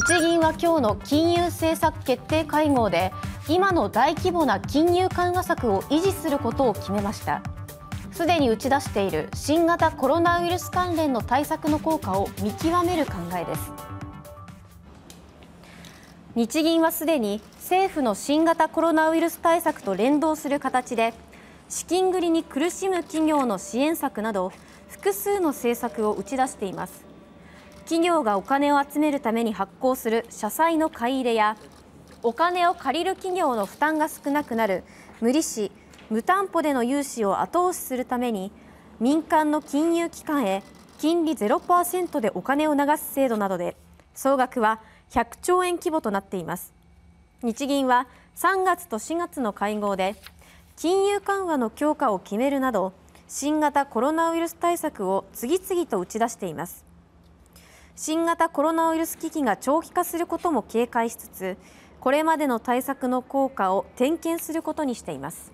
日銀は今日の金融政策決定会合で今の大規模な金融緩和策を維持することを決めました。すでに打ち出している新型コロナウイルス関連の対策の効果を見極める考えです。日銀はすでに政府の新型コロナウイルス対策と連動する形で資金繰りに苦しむ企業の支援策など複数の政策を打ち出しています。企業がお金を集めるために発行する社債の買い入れやお金を借りる企業の負担が少なくなる無利子・無担保での融資を後押しするために民間の金融機関へ金利0%でお金を流す制度などで総額は100兆円規模となっています。日銀は3月と4月の会合で金融緩和の強化を決めるなど新型コロナウイルス対策を次々と打ち出しています。新型コロナウイルス危機が長期化することも警戒しつつこれまでの対策の効果を点検することにしています。